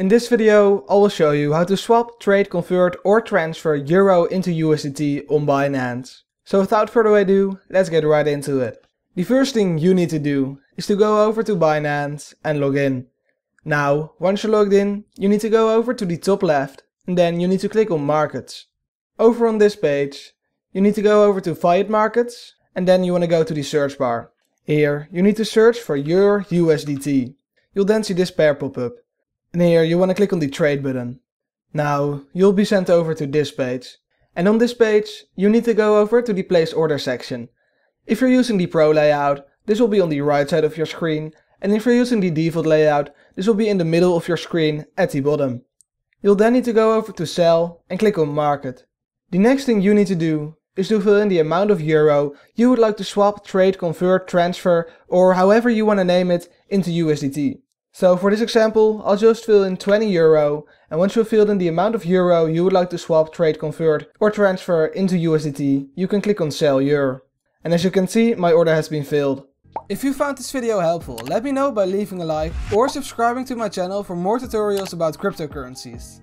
In this video I will show you how to swap, trade, convert or transfer Euro into USDT on Binance. So without further ado, let's get right into it. The first thing you need to do is to go over to Binance and log in. Now, once you're logged in, you need to go over to the top left and then you need to click on Markets. Over on this page, you need to go over to Fiat Markets and then you want to go to the search bar. Here, you need to search for your USDT. You'll then see this pair pop up. And here you want to click on the trade button. Now, you'll be sent over to this page. And on this page, you need to go over to the place order section. If you're using the pro layout, this will be on the right side of your screen. And if you're using the default layout, this will be in the middle of your screen at the bottom. You'll then need to go over to sell and click on market. The next thing you need to do is to fill in the amount of euro you would like to swap, trade, convert, transfer or however you want to name it into USDT. So for this example, I'll just fill in 20 euro and once you've filled in the amount of euro you would like to swap, trade, convert or transfer into USDT, you can click on sell euro. And as you can see, my order has been filled. If you found this video helpful, let me know by leaving a like or subscribing to my channel for more tutorials about cryptocurrencies.